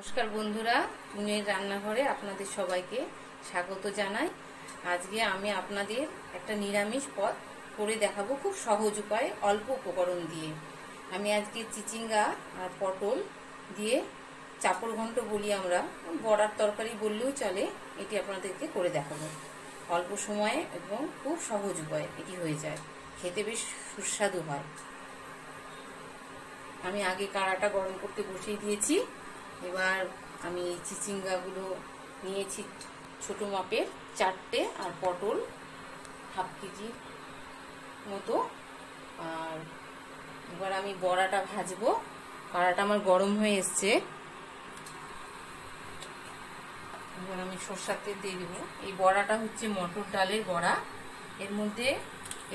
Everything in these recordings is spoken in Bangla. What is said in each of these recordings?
নমস্কার বন্ধুরা, পুনের রান্নাঘরে আপনাদের সবাইকে স্বাগত জানাই। আজকে আমি আপনাদের একটা নিরামিষ পদ করে দেখাবো খুব সহজ উপায়ে অল্প উপকরণ দিয়ে। আমি আজকে চিচিঙ্গা আর পটল দিয়ে চাপড় ঘন্ট বলি আমরা, বড়ার তরকারি বললেও চলে, এটি আপনাদেরকে করে দেখাবো। অল্প সময়ে এবং খুব সহজ উপায়ে এটি হয়ে যায়। খেতে বেশ সুস্বাদু হয়। আমি আগে কাড়াটা গরম করতে বসিয়ে দিয়েছি। এবার আমি চিচিঙ্গাগুলো নিয়েছি ছোট মাপের চারটে আর পটল হাফ কেজি মতো। আর এবার আমি বড়াটা ভাজবো। কড়াটা আমার গরম হয়ে এসছে। এবার আমি সর্ষার তেল দিয়ে দেবো। এই বড়াটা হচ্ছে মটর ডালের বড়া। এর মধ্যে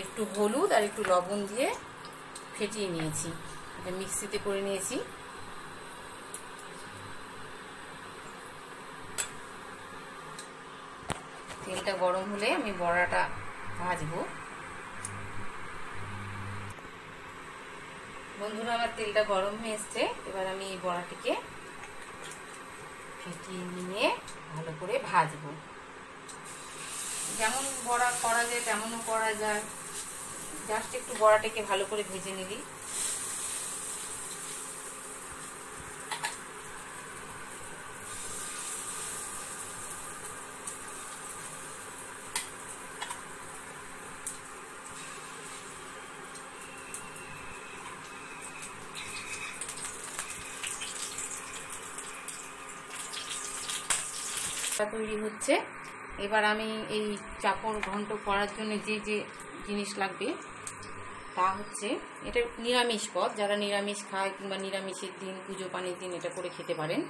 একটু হলুদ আর একটু লবণ দিয়ে ফেটিয়ে নিয়েছি। এটা মিক্সিতে করে নিয়েছি। তেলটা গরম হলে আমি বড়াটা ভাজবো। বন্ধুরা, আমার তেলটা গরম হয়ে এসছে। এবার আমি এই বড়াটিকে ফেটিয়ে নিয়ে ভালো করে ভাজবো। যেমন বড়া করা যায়, তেমনও করা যায়। জাস্ট একটু বড়াটাকে ভালো করে ভেজে নিলি। তৈরি হচ্ছে। এবার আমি এই চাপড় ঘন্ট করার জন্য যে যে জিনিস লাগবে, তা হচ্ছে এটা নিরামিষ পদ। যারা নিরামিষ খায় কিংবা নিরামিষের দিন, পুজো পানির দিন এটা করে খেতে পারেন।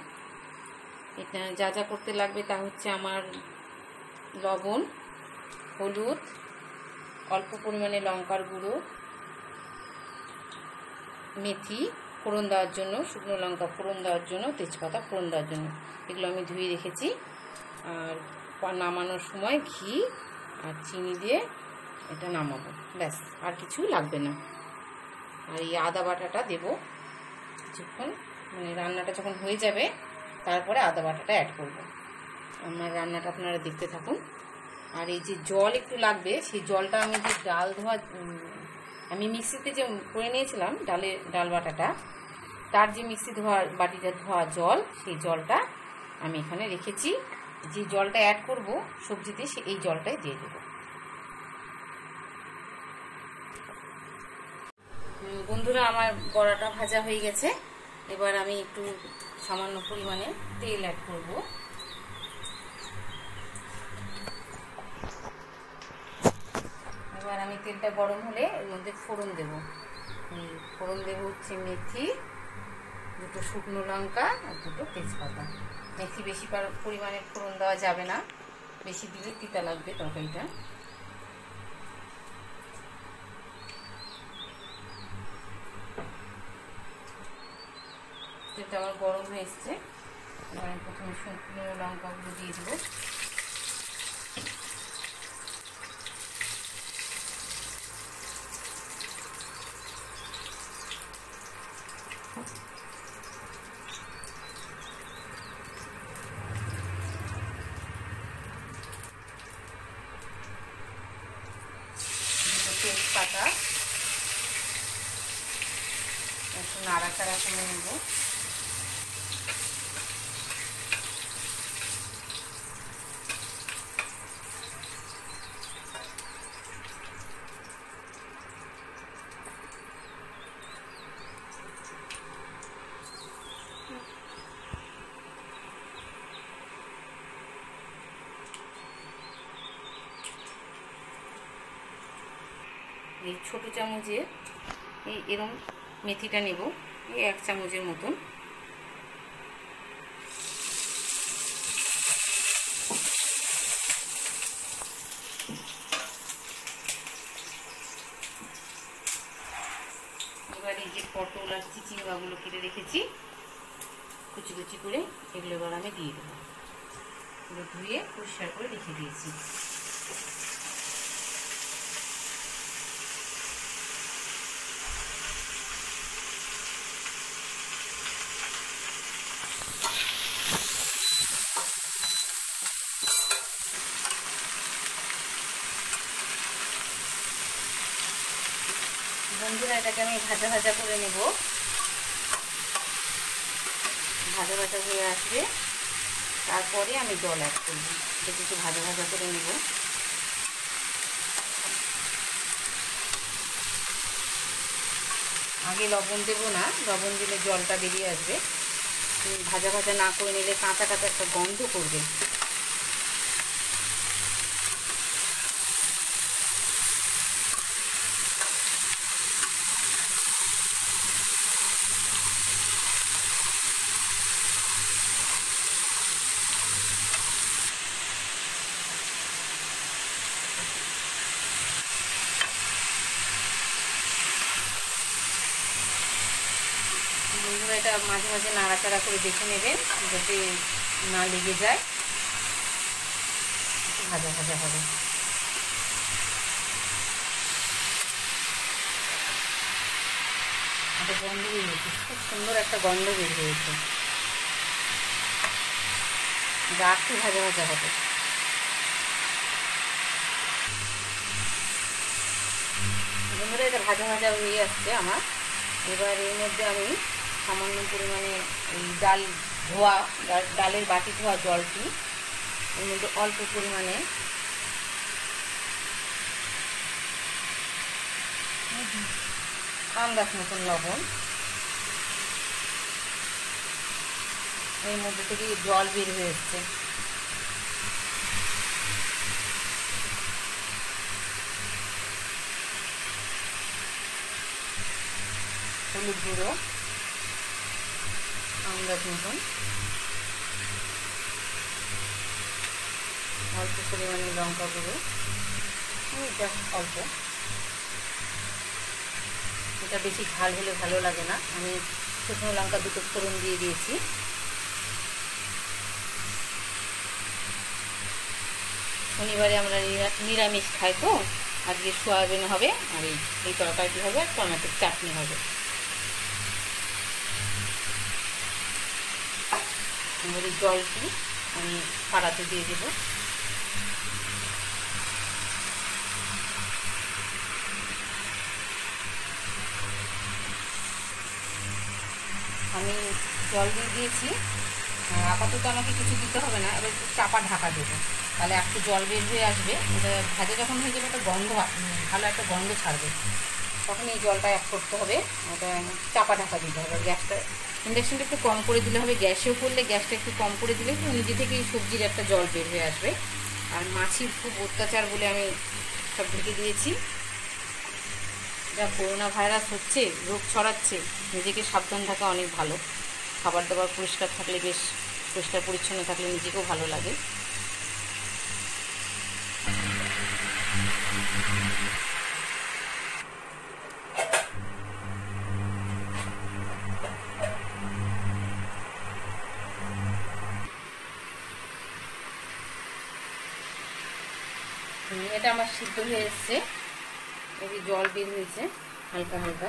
এটা যা যা করতে লাগবে তা হচ্ছে আমার লবণ, হলুদ, অল্প পরিমাণে লঙ্কার গুঁড়ো, মেথি, ফোড়ন দেওয়ার জন্য, শুকনো লঙ্কা ফোড়ন দেওয়ার জন্য, তেজপাতা ফোড়ন দেওয়ার জন্য। এগুলো আমি ধুয়ে রেখেছি। আর নামানোর সময় ঘি আর চিনি দিয়ে এটা নামাবো। ব্যাস, আর কিছু লাগবে না। আর এই আদা বাটাটা দেবো। কিছুক্ষণ মানে রান্নাটা যখন হয়ে যাবে, তারপরে আদা বাটাটা অ্যাড করব। আমার রান্নাটা আপনারা দেখতে থাকুন। আর এই যে জল একটু লাগবে, সেই জলটা আমি যে ডাল ধোয়া আমি মিক্সিতে যে করে নিয়েছিলাম ডালে, ডাল বাটাটা, তার যে মিক্সি ধোয়া বাটিটা ধোয়া জল, সেই জলটা আমি এখানে রেখেছি। যে জলটা অ্যাড করব সবজিতে, সে এই জলটাই দিয়ে দেব। বন্ধুরা, আমার বড়াটা ভাজা হয়ে গেছে। এবার আমি একটু সামান্য পরিমাণে তেল অ্যাড করব। এবার আমি তেলটা গরম হলে এর মধ্যে ফোড়ন দেব। ফোড়ন দেব হচ্ছে মেথি, দুটো শুকনো লঙ্কা আর দুটো তেজপাতা। মেথি বেশি পরিমাণে ফোড়ন দেওয়া যাবে না। বেশি দিলে তিতা লাগবে তরকারিটা। আমার গরম হয়ে এসছে। প্রথমে শুকনো লঙ্কাগুলো দিয়ে দেবো। তেজপাতা একটু নাড়াচাড়া করে নেব। এই ছোটো চামচের এই এরম মেথিটা নেব, এই এক চামচের মতন। এবার যে পটল আর চিচিঙ্গাগুলো কেটে রেখেছি, কুচি কুচি করে এগুলো এবার আমি দিয়ে দেবো। এগুলো ধুয়ে পরিষ্কার করে রেখে দিয়েছি। বন্ধুরা, এটাকে আমি ভাজা ভাজা করে নেব। ভাজা ভাজা হয়ে আসবে। তারপরে আমি জল অ্যাড করব। এটা একটু ভাজা ভাজা করে নেব। আগে লবণ দেবো না, লবণ দিলে জলটা বেরিয়ে আসবে। ভাজা ভাজা না করে নিলে কাঁচা কাঁচা একটা গন্ধ করবে বন্ধুরা এটা মাঝে মাঝে নাড়াচাড়া করে দেখে নেবেন, যাতে না লেগে যায়। ভাজা ভাজা হবে। একটা গন্ধ বেরিয়েছে খুব সুন্দর একটা গন্ধ বের হয়েছে। একটু ভাজা ভাজা হবে। বন্ধুরা, এটা ভাজা ভাজা হয়ে আসছে আমার। এবার এর মধ্যে আমি সামান্য পরিমাণে এই ডাল ধোয়া ডালের বাটি ধোয়া জলটি, এর মধ্যে অল্প পরিমাণে আন্দাজ মতন লবণ, এর মধ্যে থেকে জল বের হয়ে এসছে। হলুদ গুঁড়ো। আন্দাজ মতন। অল্প পরিমাণে লঙ্কা গুঁড়ো। জাস্ট অল্প। এটা বেশি ঝাল হলে ভালো লাগে না। আমি শুকনো লঙ্কা দুটো ফোড়ন দিয়ে দিয়েছি। শনিবারে আমরা নিরামিষ খাই তো। আজকে সোয়াবিন হবে আর এই তরকারিটি হবে আর টমেটোর চাটনি হবে। এবারে জলটি আমি পাড়াতে দিয়ে দেব। আমি জল দিয়ে দিয়েছি। আপাতত আমাকে কিছু দিতে হবে না, এবার চাপা ঢাকা দেবো। তাহলে একটু জল বের হয়ে আসবে। ভাজা যখন হয়ে যাবে একটা গন্ধ ভালো একটা গন্ধ ছাড়বে। তখন এই জলটা অ্যাড করতে হবে। ওটা চাপা ঢাকা দিতে হবে। গ্যাসটা ইন্ডাকশানটা একটু কম করে দিলে হবে। গ্যাসেও করলে গ্যাসটা একটু কম করে দিলে তো নিজে থেকেই সবজির একটা জল বের হয়ে আসবে। আর মাছির খুব অত্যাচার বলে আমি সব ঢেকে দিয়েছি। যা করোনা ভাইরাস হচ্ছে, রোগ ছড়াচ্ছে, নিজেকে সাবধান থাকা অনেক ভালো। খাবার দাবার পরিষ্কার থাকলে বেশ, পরিষ্কার পরিচ্ছন্ন থাকলে নিজেকেও ভালো লাগে। এটা আমার সিদ্ধ হয়ে এসছে। এই জল বের হয়েছে, হালকা হালকা।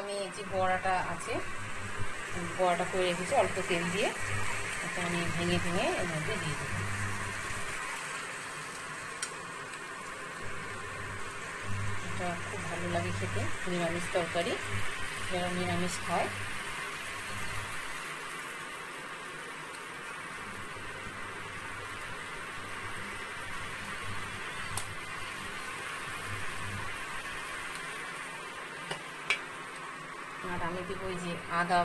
আমি যে বড়াটা আছে, বড়াটা করে রেখেছি, অল্প তেল দিয়ে। এটা আমি ভেঙে ভেঙে এর মধ্যে দিয়ে দেবো এটা খুব ভালো লাগে খেতে নিরামিষ তরকারি যারা নিরামিষ খায় আর আমি দেবো ওই যে আদা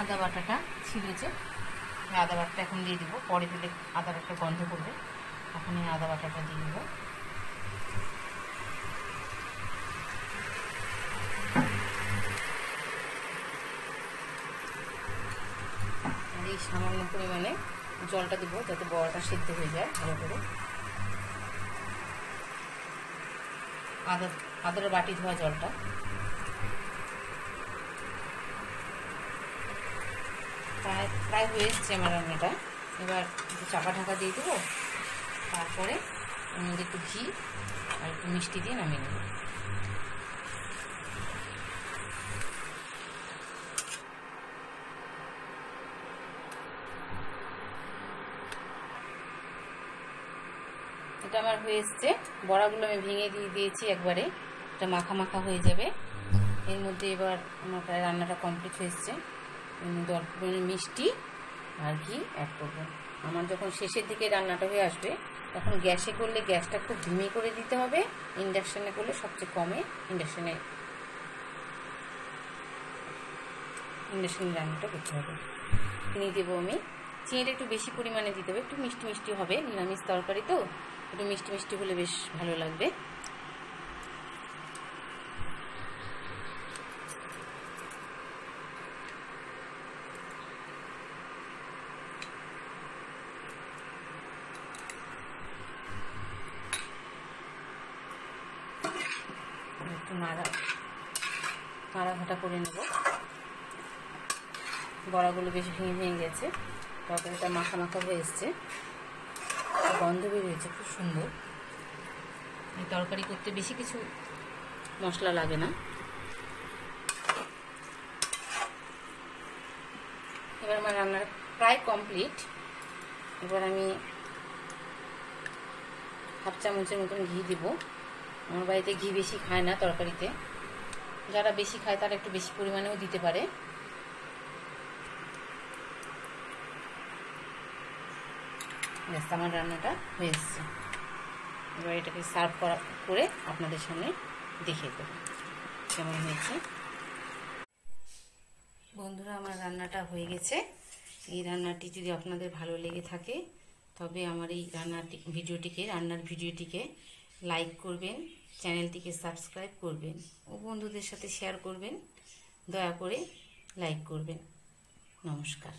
আদা বাটাটা ছিলেছে আদা বাটাটা এখন দিয়ে দেবো। পরে দিলে আদা বাটাটা গন্ধ করবে। এখন এই আদা বাটাটা দিয়ে দেবো। এই সামান্য পরিমাণে জলটা দেবো, যাতে বড়াটা সিদ্ধ হয়ে যায় ভালো করে। আদা, আদার বাটি ধোয়া জলটা। প্রায় প্রায় হয়ে এসছে আমার রান্নাটা। এবার একটু চাপা ঢাকা দিয়ে দেবো। তারপরে একটু ঘি আর একটু মিষ্টি দিয়ে নামিয়ে নেব। এটা আমার হয়ে এসছে। বড়াগুলো আমি ভেঙে দিয়ে দিয়েছি একবারে। এটা মাখা মাখা হয়ে যাবে। এর মধ্যে এবার আমার প্রায় রান্নাটা কমপ্লিট হয়ে এসছে। অল্প পরিমাণে মিষ্টি আর ঘি অ্যাড করব আমার যখন শেষের দিকে রান্নাটা হয়ে আসবে, তখন গ্যাসে করলে গ্যাসটা খুব ধিমে করে দিতে হবে, ইন্ডাকশানে করলে সবচেয়ে কমে ইন্ডাকশানে ইন্ডাকশানে রান্নাটা করতে হবে। চিনি দেবো আমি। চিনিটা একটু বেশি পরিমাণে দিতে হবে, একটু মিষ্টি মিষ্টি হবে, নিরামিষ তরকারি তো, একটু মিষ্টি মিষ্টি হলে বেশ ভালো লাগবে একটু নাড়া নাড়াঘাটা করে নেব। বড়াগুলো বেশ ভেঙে ভেঙে গেছে। তরকারিটা মাখা মাখা হয়ে এসছে। গন্ধ বেরিয়েছে খুব সুন্দর। এই তরকারি করতে বেশি কিছু মশলা লাগে না। এবার আমার রান্নার প্রায় কমপ্লিট। এবার আমি হাফ চামচের মতন ঘি দিব। আমার বাড়িতে ঘি বেশি খায় না তরকারিতে। যারা বেশি খায় তারা একটু বেশি পরিমাণেও দিতে পারে। আমার রান্নাটা হয়ে এসছে। এবার এটাকে সার্ভ করা, করে আপনাদের সামনে দেখিয়ে দেবো কেমন হয়েছে। বন্ধুরা, আমার রান্নাটা হয়ে গেছে। এই রান্নাটি যদি আপনাদের ভালো লেগে থাকে, তবে আমার এই রান্নাটি, ভিডিওটিকে, রান্নার ভিডিওটিকে লাইক করবেন। চ্যানেলটিকে সাবস্ক্রাইব করবেন ও বন্ধুদের সাথে শেয়ার করবেন। দয়া করে লাইক করবেন। নমস্কার।